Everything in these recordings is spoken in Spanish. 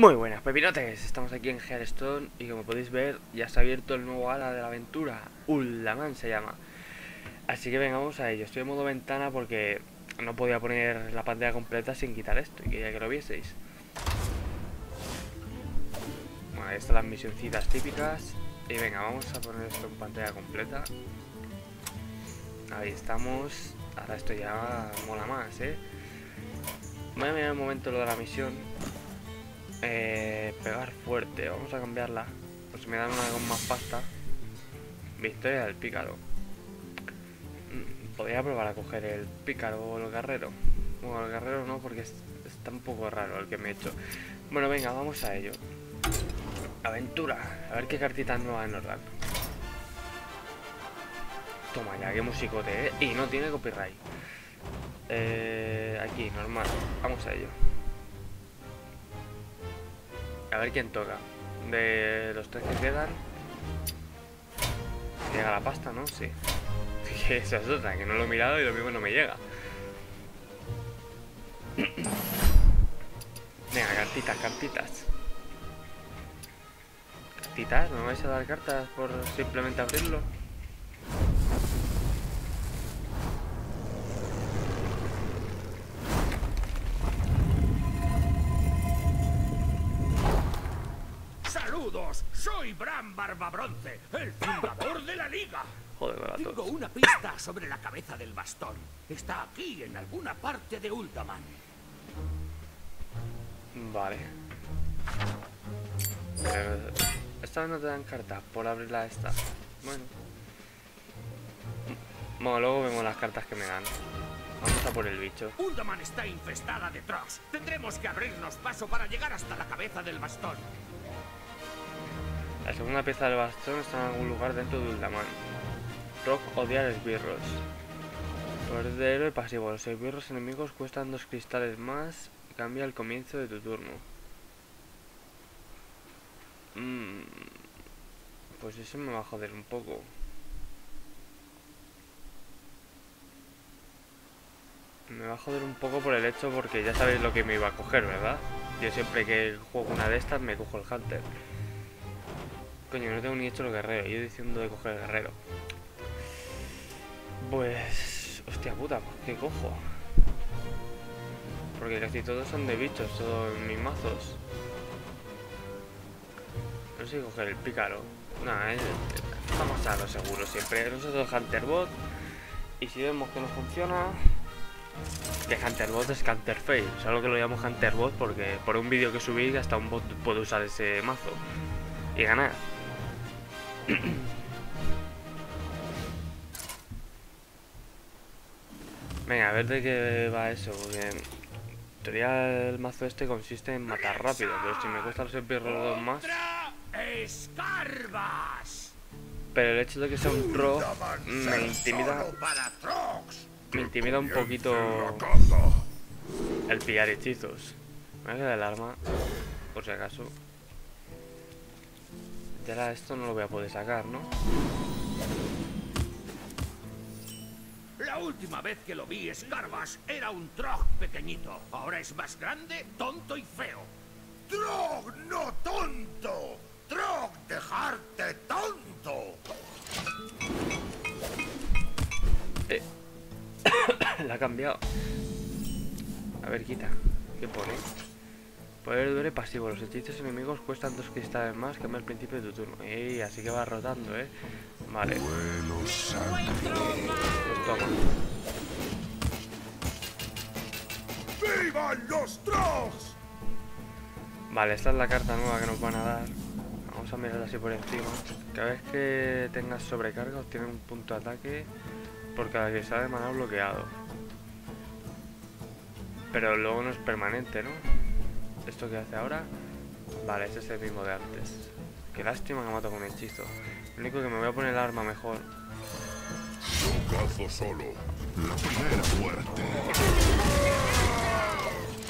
Muy buenas pepinotes, estamos aquí en Hearthstone y como podéis ver ya se ha abierto el nuevo ala de la aventura, Ullaman se llama. Así que vengamos a ello, estoy en modo ventana porque no podía poner la pantalla completa sin quitar esto y quería que lo vieseis. Bueno, ahí están las misioncitas típicas y venga, vamos a poner esto en pantalla completa. Ahí estamos, ahora esto ya mola más, eh. Voy a mirar un momento lo de la misión eh, pegar fuerte, vamos a cambiarla. Pues me dan una con más pasta. Victoria del pícaro. Mm, podría probar a coger el pícaro o el guerrero. Bueno, el guerrero no, porque está un poco raro el que me he hecho. Bueno, venga, vamos a ello. Aventura. A ver qué cartitas nuevas nos dan. Toma ya, qué musicote, ¿eh? Y no tiene copyright. Eh, aquí, normal. Vamos a ello. A ver quién toca. De los tres que quedan. Llega la pasta, ¿no? Sí. Esa es otra, que no lo he mirado y lo mismo no me llega. Venga, cartitas, cartitas. Cartitas, ¿no me vais a dar cartas por simplemente abrirlo? El fundador de la liga. Joder, Tengo una pista sobre la cabeza del bastón. Está aquí, en alguna parte de Uldaman. Vale. esta vez no te dan cartas por abrirla esta. Bueno. Bueno, luego vemos las cartas que me dan. Vamos a por el bicho. Uldaman está infestada de Trox. Tendremos que abrirnos paso para llegar hasta la cabeza del bastón. La segunda pieza del bastón está en algún lugar dentro de Uldaman. Rock odia esbirros. Poder de héroe pasivo. Los esbirros enemigos cuestan dos cristales más. Cambia el comienzo de tu turno. Mm, pues eso me va a joder un poco. Me va a joder un poco por el hecho porque ya sabéis lo que me iba a coger, ¿verdad? Yo siempre que juego una de estas me cojo el Hunter. Coño, no tengo ni hecho el guerrero. Yo diciendo de coger el guerrero. Pues... Hostia puta, pues ¿qué cojo? Porque casi todos son de bichos, todos mis mazos. No sé si coger el pícaro. Nada, eh, vamos a lo seguro siempre. Nosotros Hunterbot. Y si vemos que no funciona... Que Hunterbot es Counterface. Solo que lo llamo Hunterbot porque por un vídeo que subí hasta un bot puede usar ese mazo. Y ganar. Venga, a ver de qué va eso, porque en teoría el mazo este consiste en matar rápido, pero si me cuesta los dos más... Pero el hecho de que sea un rock me intimida... Me intimida un poquito el pillar hechizos. Me voy a quedar el arma, por si acaso. Ahora esto no lo voy a poder sacar, ¿no? La última vez que lo vi, Scarbas era un Trog pequeñito. Ahora es más grande, tonto y feo. ¡Trog, no tonto! ¡Trog, dejarte tonto! Eh. La ha cambiado. A ver, quita. ¿Qué pone? Poder duele pasivo. Los hechizos enemigos cuestan dos cristales más que al principio de tu turno. Y así que va rotando, ¿eh? Vale. Pues toma. ¡Vivan los Trogs! Vale, esta es la carta nueva que nos van a dar. Vamos a mirar así por encima. Cada vez que tengas sobrecarga obtienes un punto de ataque por cada que sea de mana bloqueado. Pero luego no es permanente, ¿no? ¿Esto que hace ahora? Vale, ese es el mismo de antes. Qué lástima que mato con hechizo. Lo único que me voy a poner el arma mejor. solo. La primera muerte.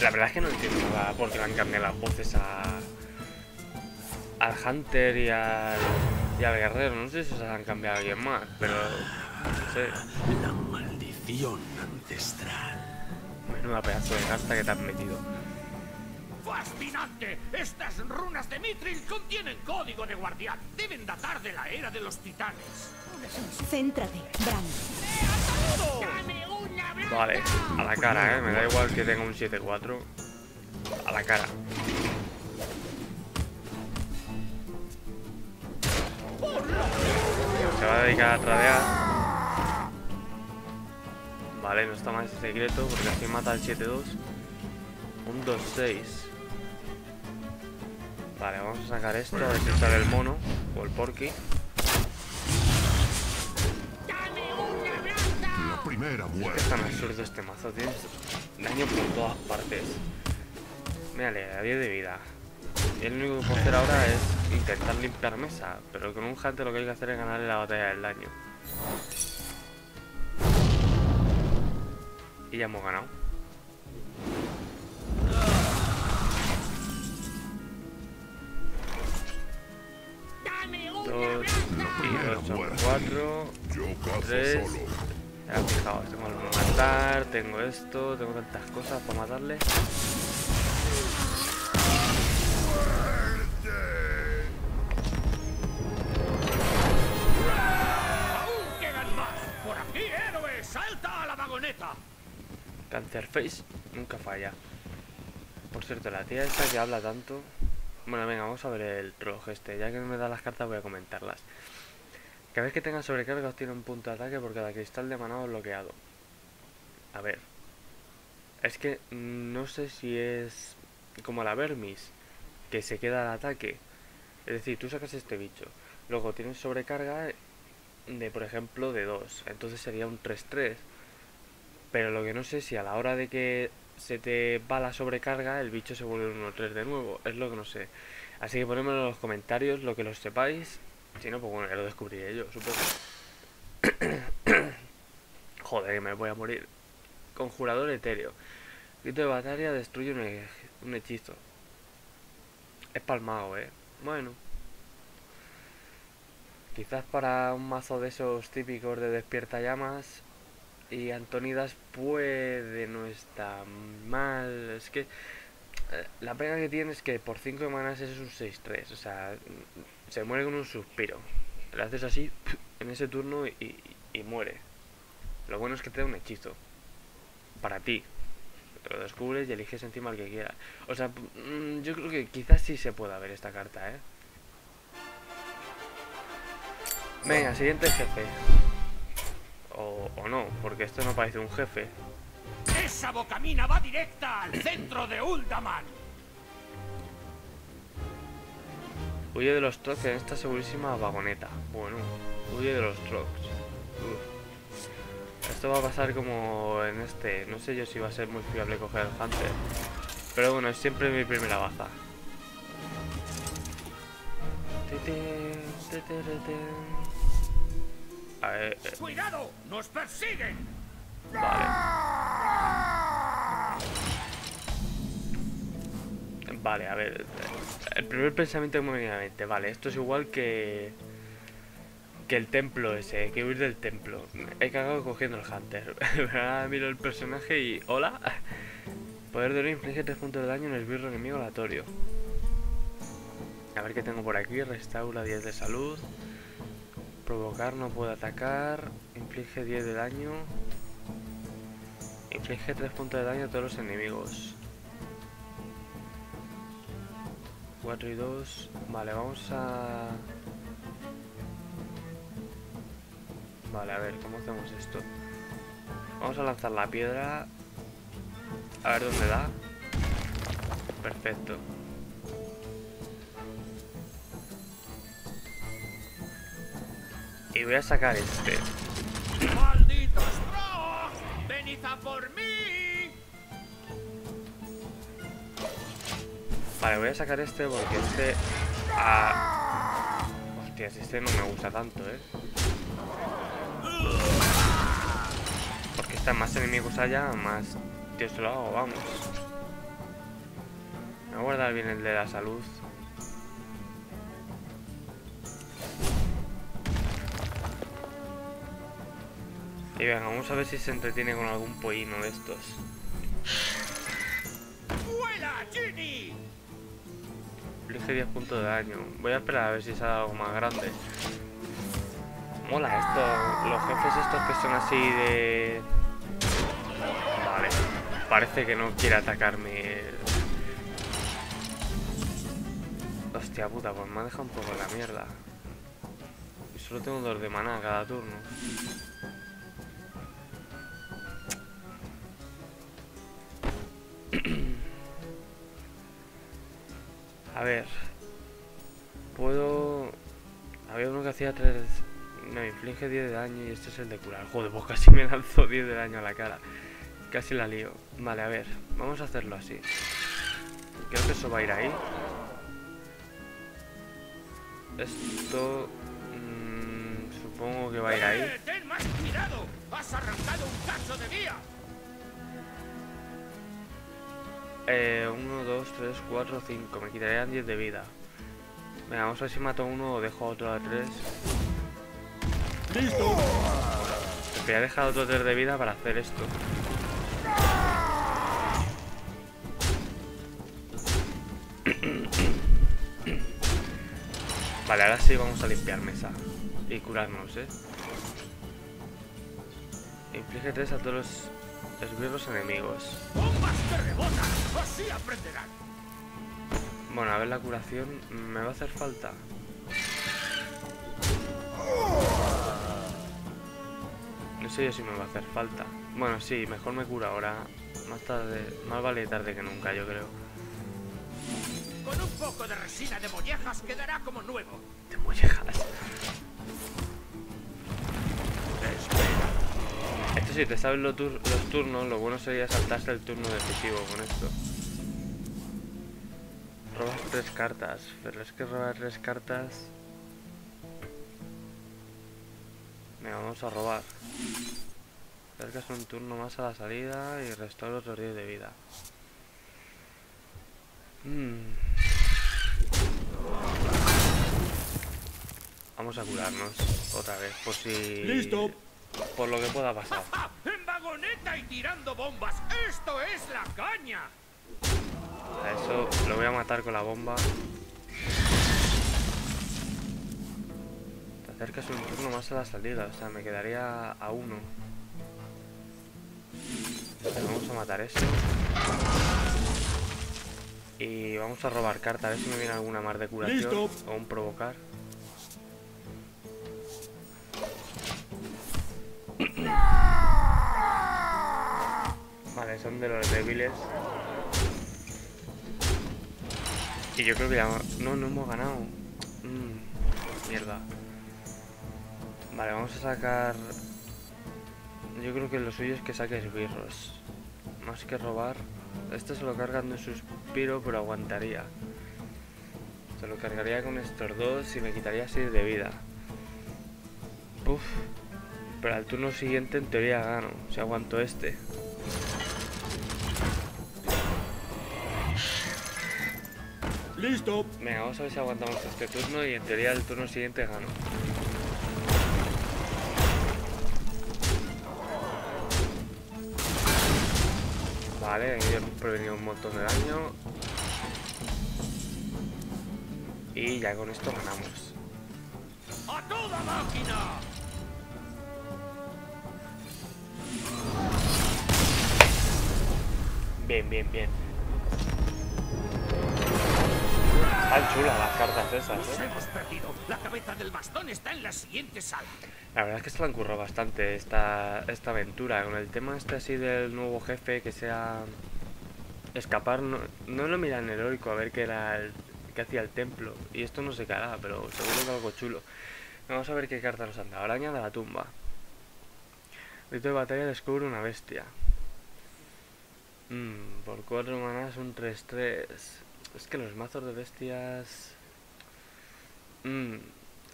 La verdad es que no entiendo nada porque le han cambiado las voces a... Al Hunter y al... Y al Guerrero. No sé si se han cambiado a alguien más, pero... No sé. La maldición ancestral. Menuda pedazo de carta que te has metido. ¡Fascinante! Estas runas de Mithril contienen código de guardián. Deben datar de la era de los titanes. Céntrate, Bran. Vale, a la cara, ¿eh? Me da igual que tenga un 7-4. A la cara. Se va a dedicar a tradear. Vale, no está mal ese secreto porque así mata al 7-2. Un 2-6. Vale, vamos a sacar esto, a sale el mono o el porky. La primera Es que muerte. es tan absurdo este mazo, tienes daño por todas partes. Mírale, a 10 de vida. Y lo único que puedo hacer ahora es intentar limpiar mesa, pero con un hunter lo que hay que hacer es ganarle la batalla del daño. Y ya hemos ganado. Dos y dos son cuatro. Yo cazo Tres. solo. Ya fijaos, tengo el matar, tengo esto, tengo tantas cosas para matarle. ¡Salta a la vagoneta! Cancer Face nunca falla. Por cierto, la tía esta que habla tanto. Bueno, venga, vamos a ver el troj este. Ya que me da las cartas, voy a comentarlas. Cada vez que tenga sobrecarga, obtiene un punto de ataque por cada cristal de manado bloqueado. A ver. Es que no sé si es como la Vermis, que se queda al ataque. Es decir, tú sacas este bicho. Luego tienes sobrecarga de, por ejemplo, de 2. Entonces sería un 3-3. Pero lo que no sé si a la hora de que se te va la sobrecarga, el bicho se vuelve un 1-3 de nuevo. Es lo que no sé. Así que ponedmelo en los comentarios, lo que lo sepáis. Si no, pues bueno, ya lo descubriré yo, supongo. Joder, que me voy a morir. Conjurador etéreo. Grito de batalla destruye un, un hechizo. Es palmado, eh. Bueno. Quizás para un mazo de esos típicos de despierta llamas y Antonidas puede no estar mal. Es que eh, la pega que tiene es que por 5 de manas es un 6-3. O sea, mm, se muere con un suspiro. Le haces así en ese turno y, muere. Lo bueno es que te da un hechizo. Para ti. Lo descubres y eliges encima al que quieras. O sea, mm, yo creo que quizás sí se pueda ver esta carta, ¿eh? Venga, siguiente jefe. O, o no, porque esto no parece un jefe. ¡Esa bocamina va directa al centro de Uldaman! Huye de los trucks en esta segurísima vagoneta. Bueno, huye de los trucks. Uf. Esto va a pasar como en este. No sé yo si va a ser muy fiable coger el Hunter. Pero bueno, es siempre mi primera baza. Ver, eh, ¡Cuidado! ¡Nos persiguen! Vale, a ver. El primer pensamiento que me viene a la mente, vale, esto es igual que. que el templo ese, hay que huir del templo. He cagado cogiendo el Hunter. Ahora miro el personaje y. ¡Hola! Poder de oro inflige 3 puntos de daño en el esbirro enemigo aleatorio. A ver qué tengo por aquí. Restaura 10 de salud. Provocar no puede atacar. Inflige 10 de daño. Inflige 3 puntos de daño a todos los enemigos. 4 y 2. Vale, vamos a... Vale, a ver, ¿cómo hacemos esto? Vamos a lanzar la piedra. A ver dónde da. Perfecto. Y voy a sacar este. ¡Malditos trolls! ¡Venid a por mí! Vale, voy a sacar este porque este... Ah... Hostias, este no me gusta tanto, ¿eh? Porque está más enemigos allá, más... Se lo hago, vamos. Me voy a guardar bien el de la salud. Y venga, vamos a ver si se entretiene con algún pollino de estos. ¡Vuela! Ginny! Inflige 10 puntos de daño. Voy a esperar a ver si sale algo más grande. Mola esto. Los jefes estos que son así de... Vale. Parece que no quiere atacarme. Hostia puta, pues me ha dejado un poco en la mierda. Y solo tengo dos de maná cada turno. A ver. Puedo... Había uno que hacía 3... Me inflige 10 de daño y este es el de curar. Joder, pues casi me lanzó 10 de daño a la cara. Casi la lío. Vale, a ver. Vamos a hacerlo así. Creo que eso va a ir ahí. Esto... mmm, supongo que va a ir ahí. ¡Eh, ¡Ten más cuidado! ¡Has arrancado un de vía! Eh, 1, 2, 3, 4, 5. Me quitarían 10 de vida. Venga, vamos a ver si mato a uno o dejo a otro a 3. ¡Listo! Voy a dejar otro 3 de vida para hacer esto. Vale, ahora sí vamos a limpiar mesa. Y curarnos, ¿eh? Inflige 3 a todos los esbirros enemigos. ¡Bombas que rebotan! ¡Así aprenderán! Bueno, a ver la curación. ¿Me va a hacer falta? No sé yo si me va a hacer falta. Bueno, sí, mejor me cura ahora. Más tarde, más vale tarde que nunca, yo creo. Con un poco de resina de mollejas quedará como nuevo. De mollejas. Si te sabes los, tur- los turnos, lo bueno sería saltarse el turno decisivo con esto. Robas tres cartas, pero es que robar tres cartas... Venga, vamos a robar. Acercas un turno más a la salida y restaura otros 10 de vida. Mm. Vamos a curarnos otra vez, por si... ¡Listo! Por lo que pueda pasar. ¡En vagoneta y tirando bombas! ¡Esto es la caña! A eso lo voy a matar con la bomba. Te acercas un turno más a la salida, o sea, me quedaría a uno. Pero vamos a matar eso. Y vamos a robar carta, a ver si me viene alguna más de curación Listo. o un provocar. Son de los débiles. Y yo creo que ya... No, no hemos ganado. Mm, mierda. Vale, vamos a sacar... Yo creo que lo suyo es que saques birros. Más que robar. Este se lo cargan de suspiro, pero aguantaría. Se lo cargaría con estos dos y me quitaría 6 de vida. Uf. Pero al turno siguiente en teoría gano. Si aguanto este. ¡Listo! Venga, vamos a ver si aguantamos este turno y en teoría el turno siguiente gano. Vale, ahí hemos prevenido un montón de daño. Y ya con esto ganamos. ¡A toda máquina! Bien, bien, bien. Están chulas las cartas esas, Nos ¿eh? hemos perdido. La cabeza del bastón está en la siguiente sala. La verdad es que se la han currado bastante esta, esta aventura. Con el tema este así del nuevo jefe que sea escapar, no, no lo miran heroico a ver qué era el, qué hacía el templo. Y esto no se caerá, pero seguro que algo chulo. Vamos a ver qué carta nos han dado. Araña de la tumba. Rito de batalla descubre una bestia. Mm, por 4 manas un 3-3. Es que los mazos de bestias... Mm,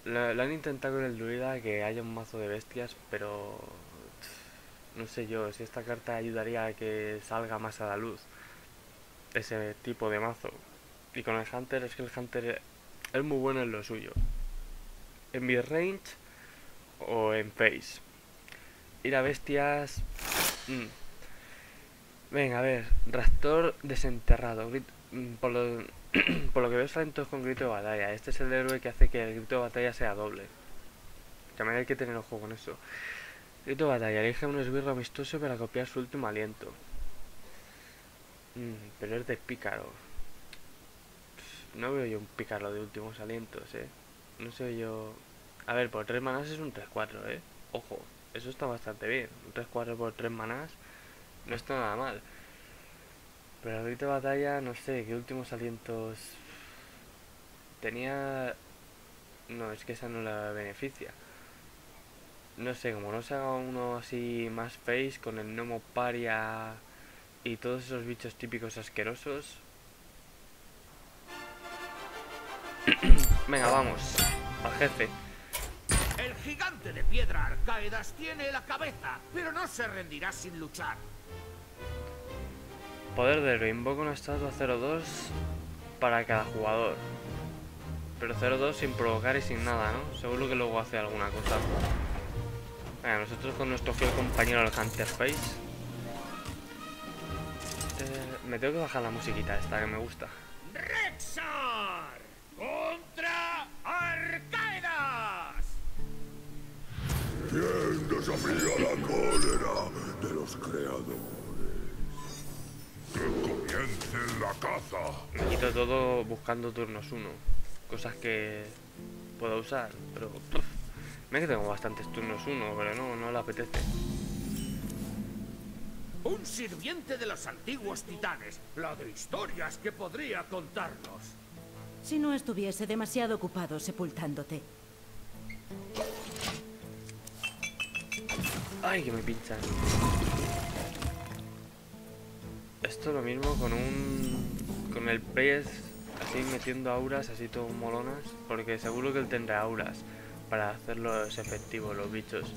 lo, han intentado con el druida que haya un mazo de bestias, pero... No sé yo, si esta carta ayudaría a que salga más a la luz ese tipo de mazo. Y con el Hunter es que el Hunter es muy bueno en lo suyo. En mid-range o en face. Ir a bestias... mm. Venga, a ver. Raptor desenterrado. Mm, por lo, por lo que veo salen todos con grito de batalla. Este es el héroe que hace que el grito de batalla sea doble. También hay que tener ojo con eso. Grito de batalla, elige un esbirro amistoso para copiar su último aliento. Mm, pero es de pícaro. No veo yo un pícaro de últimos alientos, eh. No sé yo... A ver, por 3 manás es un 3-4, eh. Ojo, eso está bastante bien. Un 3-4 por 3 manás no está nada mal. Pero el grito de batalla, no sé, qué últimos alientos... Tenía... No, es que esa no la beneficia. No sé, como no se haga uno así más face con el gnomo paria y todos esos bichos típicos asquerosos. Venga, vamos. Al jefe. El gigante de piedra Arcaedas tiene la cabeza, pero no se rendirá sin luchar. Poder de héroe. Invoca una estatua 0-2 para cada jugador. Pero 0-2 sin provocar y sin nada, ¿no? Seguro que luego hace alguna cosa. Venga, nosotros con nuestro fiel compañero el Hunter Face. Eh, me tengo que bajar la musiquita esta que me gusta. ¡Rexar! ¡Contra Arcaedas! ¿Quién desafía la cólera de los creadores? Que comience la caza. Me quito todo buscando turnos 1. Cosas que puedo usar, pero... me que tengo bastantes turnos 1, pero no, no le apetece. Un sirviente de los antiguos titanes. La de historias que podría contarnos. Si no estuviese demasiado ocupado sepultándote. Ay, que me pinchan. Esto lo mismo con un... Con el pez así metiendo auras, así todo molonas. Porque seguro que él tendrá auras para hacerlos efectivos los bichos.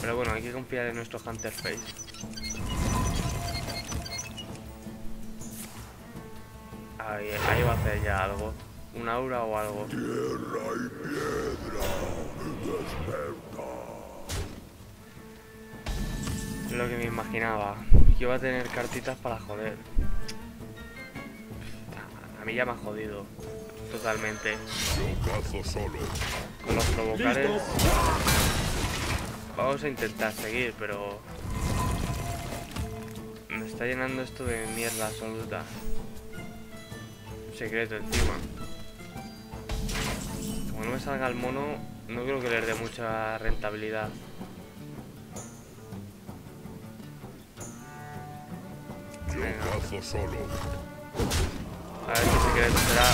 Pero bueno, hay que confiar en nuestro Hunter Face. Ahí, ahí va a hacer ya algo. Un aura o algo. Tierra y piedra. Desperta. Lo que me imaginaba. Que iba a tener cartitas para joder. A mí ya me ha jodido. Totalmente. Con los provocares. Vamos a intentar seguir, pero. Me está llenando esto de mierda absoluta. Secreto encima. Como no me salga el mono, no creo que le dé mucha rentabilidad. Solo. A ver qué secreto será.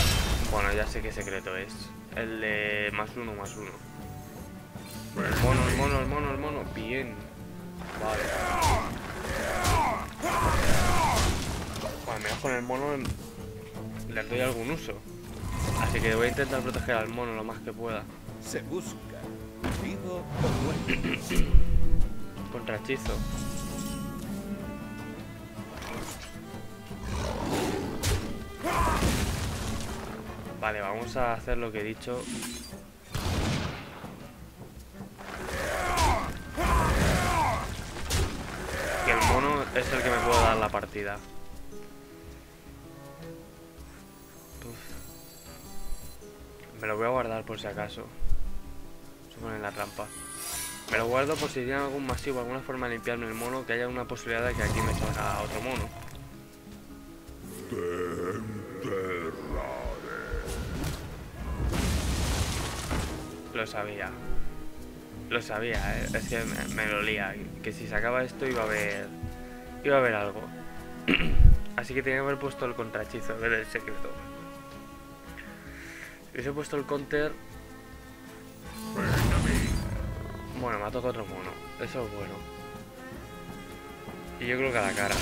Bueno, ya sé qué secreto es. El de más uno, más uno. El mono, el mono, el mono, el mono. Bien. Vale. Bueno, mejor con el mono le doy algún uso. Así que voy a intentar proteger al mono lo más que pueda. Se busca. Vivo o muerto. Contra Vale, vamos a hacer lo que he dicho. Que el mono es el que me puede dar la partida. Me lo voy a guardar por si acaso. Se pone en la trampa. Me lo guardo por si tiene algún masivo, alguna forma de limpiarme el mono, que haya una posibilidad de que aquí me salga otro mono. Lo sabía. Lo sabía, eh, es que me, me lo lía. Que si sacaba esto iba a haber. iba a haber algo. Así que tenía que haber puesto el contrahechizo en vez del secreto. Si hubiese puesto el counter. Bueno, me ha tocado otro mono. Eso es bueno. Y yo creo que a la cara.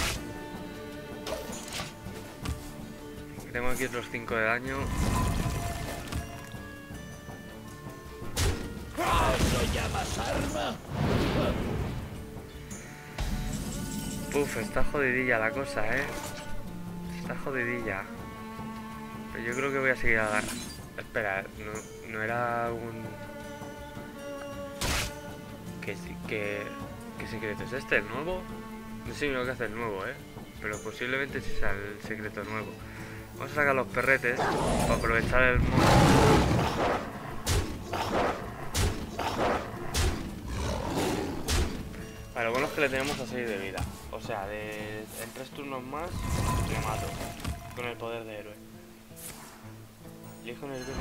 Tengo aquí otros 5 de daño. Uf, está jodidilla la cosa, ¿eh? Está jodidilla. Pero yo creo que voy a seguir a dar. Espera, no, no era un... ¿Qué, qué, ¿Qué secreto es este? ¿El nuevo? No sé lo que hace el nuevo, ¿eh? pero posiblemente sea el secreto nuevo. Vamos a sacar los perretes para aprovechar el modo. Que le tenemos a 6 de vida. O sea, de, en 3 turnos más le mato. Con el poder de héroe. Elijo en el grupo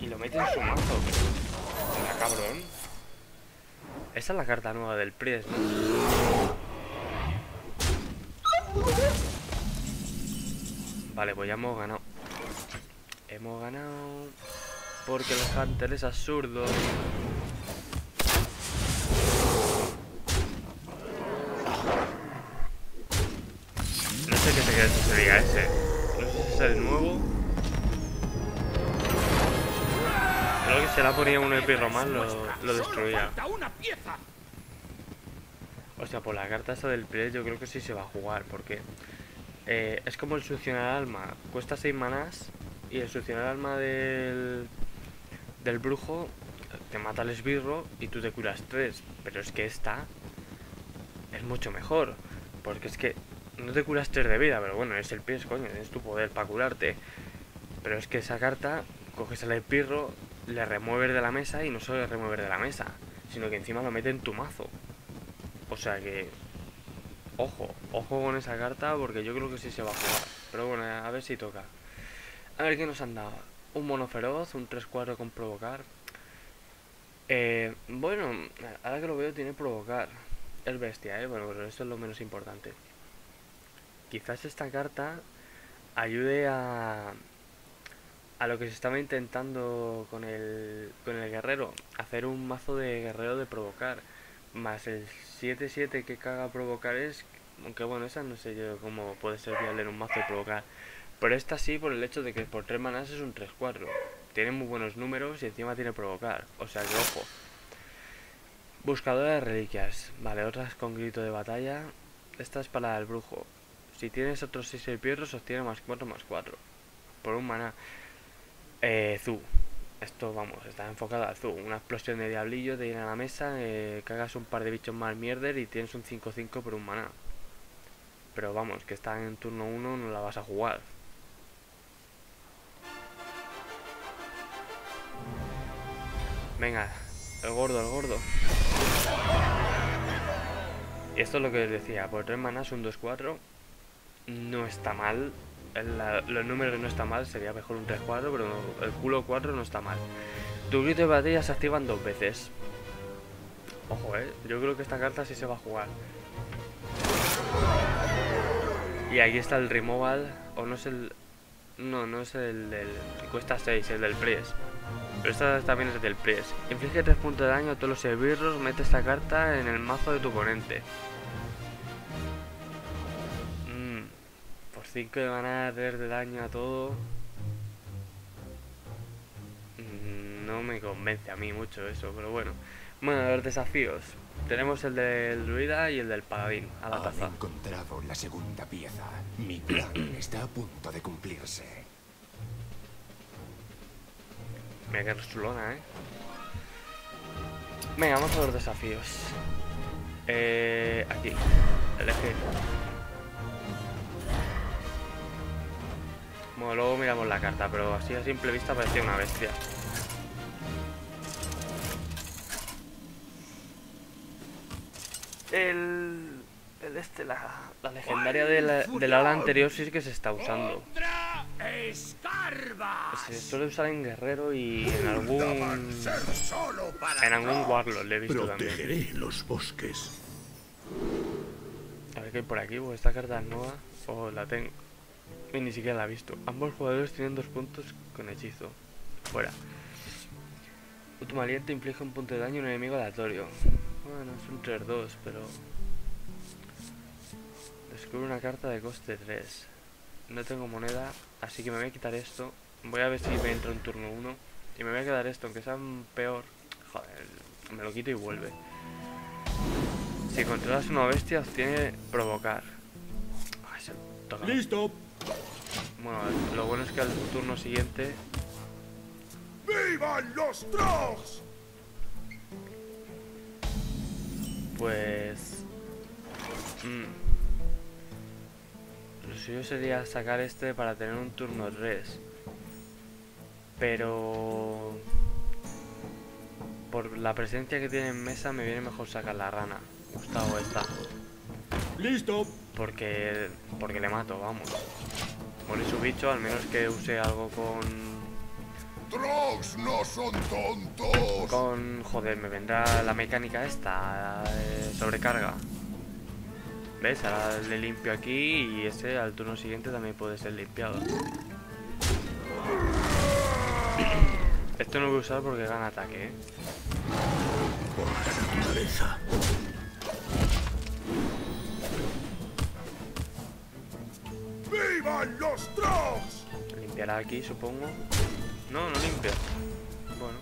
Y lo mete en su mazo, cabrón. Esa es la carta nueva del Pries, ¿no? Vale, pues ya hemos ganado. Hemos ganado... Porque el Hunter es absurdo. No sé qué se queda sería ese. No sé si es el nuevo. Creo que se la ponía un epirro más lo, lo destruía. Falta una pieza. O sea, por la carta esa del play yo creo que sí se va a jugar, porque eh, es como el succionar alma. Cuesta 6 manás y el succionar alma del, del brujo te mata el esbirro y tú te curas 3. Pero es que esta es mucho mejor, porque es que no te curas 3 de vida, pero bueno, es el pie, coño, es tu poder para curarte. Pero es que esa carta, coges al espirro, le remueves de la mesa y no solo le remueves de la mesa, sino que encima lo mete en tu mazo. O sea que... Ojo, ojo con esa carta porque yo creo que sí se va a jugar. Pero bueno, a ver si toca. A ver qué nos han dado. Un mono feroz, un 3-4 con provocar. Eh, bueno, ahora que lo veo tiene provocar. Es bestia, ¿eh? Bueno, pero eso es lo menos importante. Quizás esta carta ayude a... A lo que se estaba intentando con el, con el guerrero. Hacer un mazo de guerrero de provocar. Más el 7-7 que caga provocar es... Aunque bueno, esa no sé yo cómo puede ser viable en un mazo de provocar. Pero esta sí por el hecho de que por 3 manas es un 3-4. Tiene muy buenos números y encima tiene provocar. O sea que ojo. Buscadora de reliquias. Vale, otras con grito de batalla. Esta es para el brujo. Si tienes otros 6 espirros, obtiene más 4 más 4. Por un maná. Eh, Zu. Esto, vamos, está enfocado a Zu. Una explosión de diablillo, te llena la mesa, eh, cagas un par de bichos más mierder y tienes un 5-5 por un maná. Pero vamos, que está en turno 1, no la vas a jugar. Venga, el gordo, el gordo. Y esto es lo que os decía, por 3 manas, un 2-4. No está mal. Los números no está mal, sería mejor un 3-4, pero el culo 4 no está mal. Tu grito de batalla se activan dos veces. Ojo, eh. Yo creo que esta carta sí se va a jugar. Y aquí está el removal, o no es el... No, no es el del... cuesta 6, el del Pries. Pero esta también es del Pries. Inflige 3 puntos de daño a todos los esbirros, mete esta carta en el mazo de tu oponente. 5 le van a de daño a todo. Mm, no me convence a mí mucho eso, pero bueno. Bueno, a ver, desafíos. Tenemos el del druida y el del paladín, a la taza. He encontrado la segunda pieza. Mi plan está a punto de cumplirse. Mira que resulona, ¿eh? Venga, vamos a los desafíos. Eh, aquí. Elegir. Luego miramos la carta, pero así a simple vista parecía una bestia. El... El este, la, la legendaria de la, de la anterior sí que se está usando. ¡Contra Escarbas! Se suele usar en guerrero y en algún... En algún. Warlord le he visto también. Protegeré los bosques. A ver qué hay por aquí, pues esta carta es nueva. O la tengo. Y ni siquiera la he visto. Ambos jugadores tienen dos puntos con hechizo. Fuera. Último aliento inflige un punto de daño a un enemigo aleatorio. Bueno, es un 3-2, pero... Descubre una carta de coste 3. No tengo moneda, así que me voy a quitar esto. Voy a ver si me entro en turno 1. Y me voy a quedar esto, aunque sea peor. Joder, me lo quito y vuelve. Si controlas una bestia, obtiene provocar. Ay, se toca. ¡Listo! Bueno, lo bueno es que al turno siguiente ¡Vivan los Trogs! Pues... Mm. Lo suyo sería sacar este para tener un turno 3. Pero... Por la presencia que tiene en mesa me viene mejor sacar la rana. Gustavo esta. ¡Listo! Porque... Porque le mato, vamos. Morir su bicho, al menos que use algo con... Trogs no son tontos. Con... Joder, me vendrá la mecánica esta. eh, sobrecarga. ¿Ves? Ahora le limpio aquí y ese al turno siguiente también puede ser limpiado. Esto no lo voy a usar porque gana ataque, ¿eh? Naturaleza. ¡Vivan los Trogs! Limpiará aquí, supongo. No, no limpia. Bueno.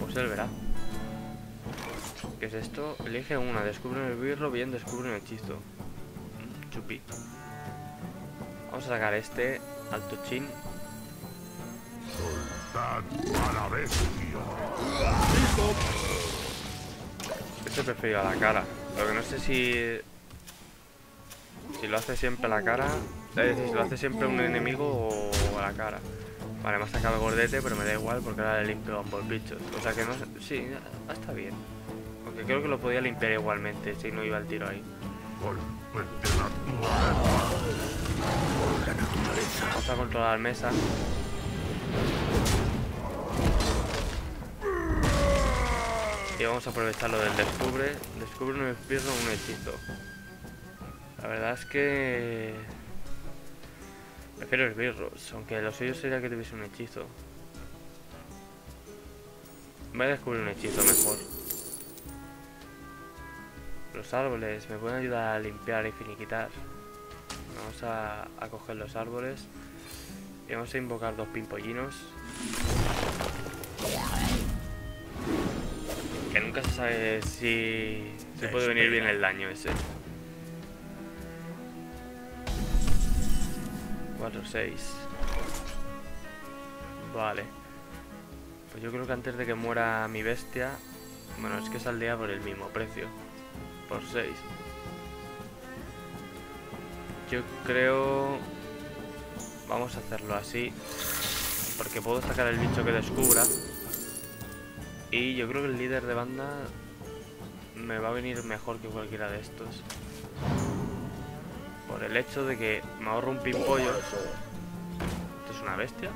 Pues él verá. ¿Qué es esto? Elige una. Descubre un esbirro, bien descubre un hechizo. Chupi. Vamos a sacar este. Alto chin. Soltad a la bestia. Este prefiero a la cara. Lo que no sé si... Si lo hace siempre a la cara... Es decir, si lo hace siempre a un enemigo o a la cara. Vale, me ha sacado el gordete, pero me da igual porque ahora le limpio ambos bichos. O sea que no. Sí, está bien. Aunque creo que lo podía limpiar igualmente si no iba el tiro ahí. La. Vamos a controlar mesa. Y vamos a aprovechar lo del descubre. Descubre un esbirro un hechizo. La verdad es que... Prefiero esbirros, aunque lo suyo sería que tuviese un hechizo. Voy a descubrir un hechizo mejor. Los árboles me pueden ayudar a limpiar y finiquitar. Vamos a, a coger los árboles. Y vamos a invocar dos pimpollinos. Que nunca se sabe si se puede venir bien el daño ese. 4, 6. Vale. Pues yo creo que antes de que muera mi bestia... Bueno, es que saldría por el mismo precio. Por 6. Yo creo... Vamos a hacerlo así. Porque puedo sacar el bicho que descubra. Y yo creo que el líder de banda me va a venir mejor que cualquiera de estos. Por el hecho de que me ahorro un pimpollo. ¿Esto es una bestia?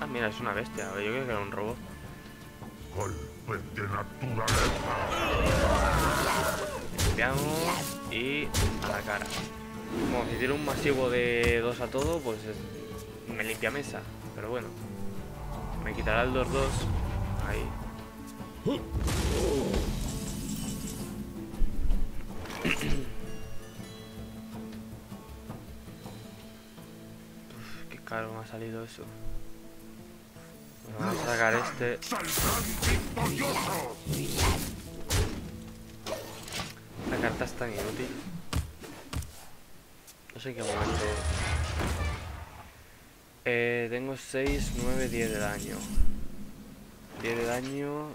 Ah, mira, es una bestia. Yo creo que era un robot. Golpe de naturaleza. Limpiamos y a la cara. Como si tiene un masivo de 2 a todo, pues es- me limpia mesa. Pero bueno. Me quitará el 2-2. Ahí. Caro me ha salido eso. Bueno, vamos a sacar este. Esta carta es tan inútil. No sé en qué momento. Eh, tengo 6, 9, 10 de daño. 10 de daño.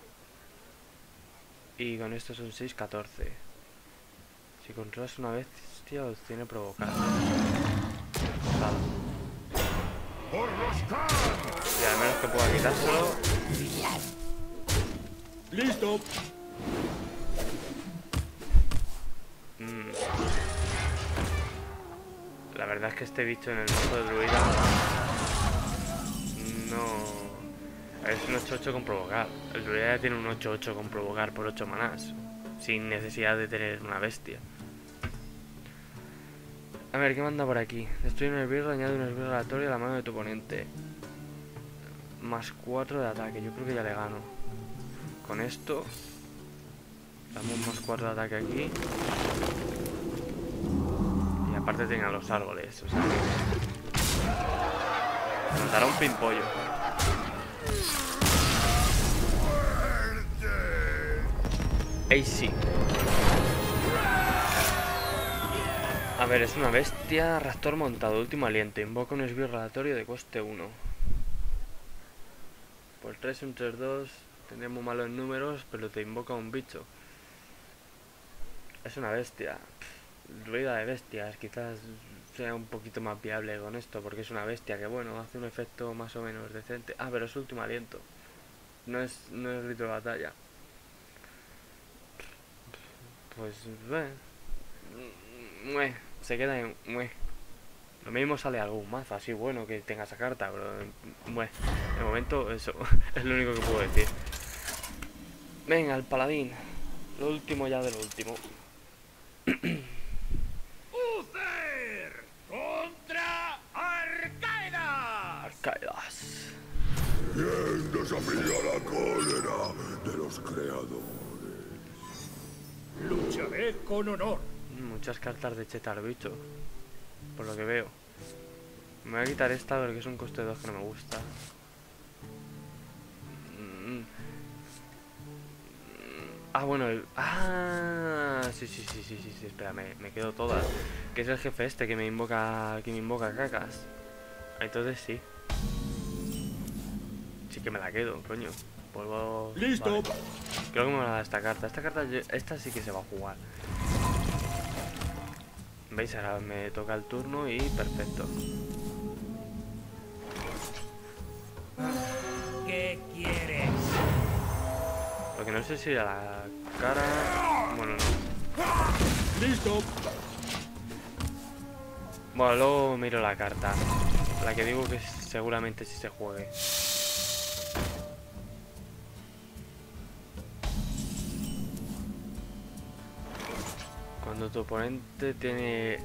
Y con esto son 6, 14. Si controlas una bestia. ¡Por los Khan! Y al menos que pueda quitárselo. ¡Listo! Mm. La verdad es que este bicho en el mazo de druida no es un 8-8 con provocar. El druida ya tiene un 8-8 con provocar por 8 manás, sin necesidad de tener una bestia. A ver, ¿qué manda por aquí? Destruye un esbirro, añade un esbirro aleatorio a la mano de tu oponente. Más 4 de ataque, yo creo que ya le gano. Con esto, damos más 4 de ataque aquí. Y aparte tenía los árboles, o sea que... Un pimpollo. Ey, sí. A ver, es una bestia, raptor montado, último aliento. Invoca un esbirro aleatorio de coste 1. Por 3, un 3-2. Tenemos malos números, pero te invoca un bicho. Es una bestia. Ruida de bestias, quizás sea un poquito más viable con esto, porque es una bestia que, bueno, hace un efecto más o menos decente. Ah, pero es último aliento. No es, no es grito de batalla. Pues, bueno. Mue, se queda en mue. Lo mismo sale algún mazo así bueno que tenga esa carta, pero mue. De momento, eso es lo único que puedo decir. Venga, el paladín. Lo último ya de lo último. ¡Uther! ¡Contra Arcaedas! Arcaedas. ¿Quién desafía la cólera de los creadores? Lucharé con honor. Muchas cartas de chetar bicho. Por lo que veo. Me voy a quitar esta porque es un coste de 2 que no me gusta. Mm. Ah, bueno, el... Ah, sí, sí, sí, sí, sí, sí, espera, me, me quedo todas. Que es el jefe este que me invoca, que me invoca cacas. Entonces sí. Sí que me la quedo, coño. Vuelvo... Listo. vale. Creo que me va a dar esta carta. Esta carta, esta sí que se va a jugar. ¿Veis? Ahora me toca el turno y perfecto. ¿Qué quieres? Lo que no sé si a la cara... Bueno, no. Listo. Bueno, luego miro la carta. La que digo que seguramente sí se juegue. Cuando tu oponente tiene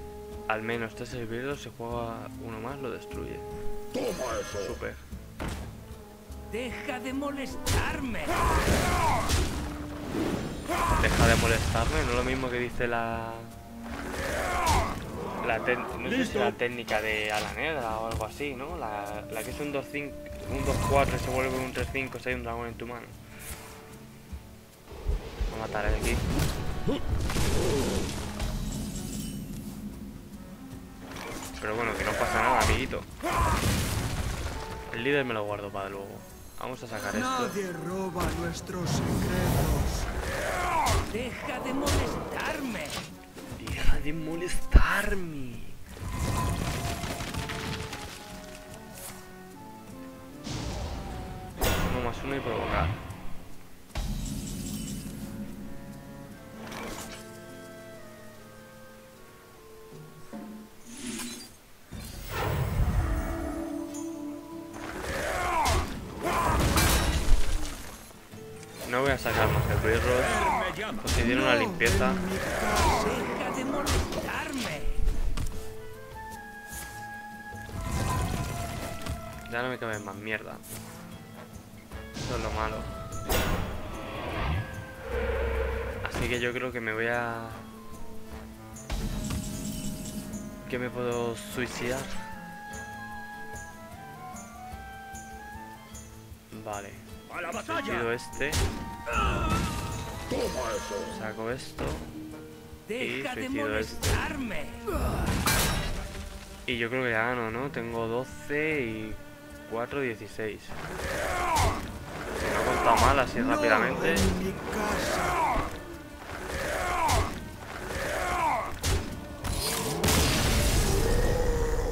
al menos tres esbirros, se juega uno más, lo destruye. Toma eso. Super. Deja de molestarme. Deja de molestarme, no es lo mismo que dice la... La, no sé si la técnica de ala negra o algo así, ¿no? La, la que es un 2-5, un 2-4 y se vuelve un 3-5 si hay un dragón en tu mano. Voy a matar a aquí. Pero bueno, que no pasa nada, amiguito. El líder me lo guardo para luego. Vamos a sacar esto. Nadie roba nuestros secretos. Deja de molestarme. Deja de molestarme. Uno más uno y provocar. A sacar más. Me llama. Pues si tiene una limpieza. Ya no me cabe más mierda. Eso es lo malo. Así que yo creo que me voy a... Que me puedo suicidar. Vale. A la Suicido batalla. este. Saco esto. Deja de este. molestarme. Y yo creo que ya gano, ¿no? Tengo 12 y 4, 16. Si no he contado mal así rápidamente. Mi casa.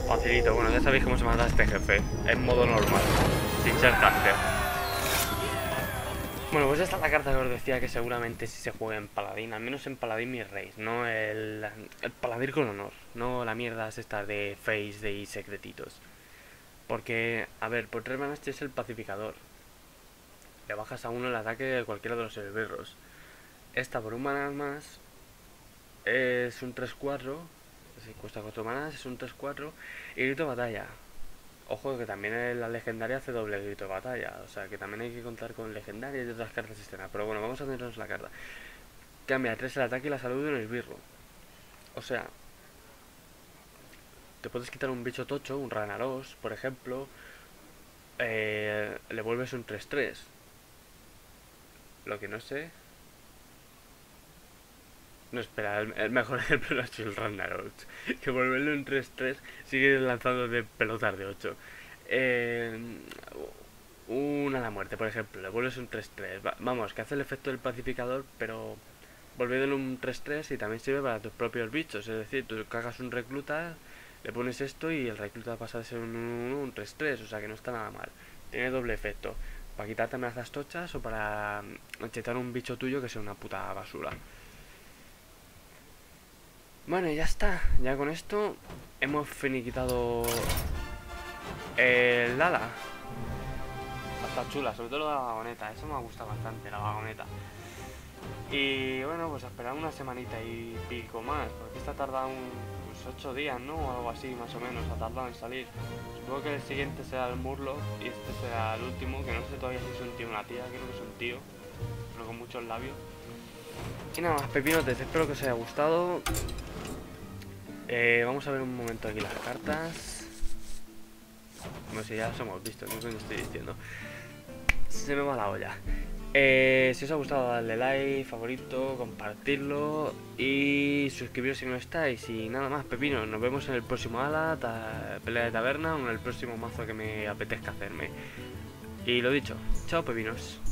Facilito, bueno, ya sabéis cómo se mata este jefe. En modo normal, sin ser caster. Bueno, pues esta es la carta que os decía que seguramente sí se juega en Paladín, al menos en Paladín mi rey, no el, el Paladín con honor, no la mierda es esta de face de y secretitos. Porque, a ver, por tres manas es el pacificador. Le bajas a uno el ataque de cualquiera de los esbirros. Esta por un mana más es un 3-4 si cuesta 4 manas, es un 3-4 y grito batalla. Ojo que también la legendaria hace doble grito de batalla, o sea que también hay que contar con legendarias y otras cartas externas. Pero bueno, vamos a tenernos la carta. Cambia 3 el ataque y la salud en el birro. O sea, te puedes quitar un bicho tocho, un ranaros, por ejemplo, eh, le vuelves un 3-3. Lo que no sé no, espera, el, el mejor ejemplo sido el Ragnarok. Que volverlo en 3-3 sigue lanzando de pelotas de 8. Eh, una a la muerte, por ejemplo, vuelves un 3-3. Va- vamos, que hace el efecto del pacificador, pero volviéndole un 3-3 y también sirve para tus propios bichos. Es decir, tú cagas un recluta, le pones esto y el recluta pasa de ser un 1 un 3-3, o sea que no está nada mal. Tiene doble efecto. Para quitarte amenazas tochas o para mm, chetar un bicho tuyo que sea una puta basura. Bueno, ya está. Ya con esto hemos finiquitado el ala. Está chula, sobre todo la vagoneta. Eso me ha gustado bastante, la vagoneta. Y bueno, pues a esperar una semanita y pico más, porque esta tarda un, pues ocho días, ¿no? O algo así, más o menos, ha tardado en salir. Supongo que el siguiente será el Murloc y este será el último, que no sé todavía si es un tío o una tía, creo que es un tío, pero con muchos labios. Y nada más, pepinotes, espero que os haya gustado. Eh, vamos a ver un momento aquí las cartas. Como si ya las hemos visto, qué estoy diciendo. Se me va la olla. Eh, si os ha gustado, darle like, favorito, compartirlo y suscribiros si no estáis. Y nada más, Pepino, nos vemos en el próximo ala, pelea de taberna o en el próximo mazo que me apetezca hacerme. Y lo dicho, chao Pepinos.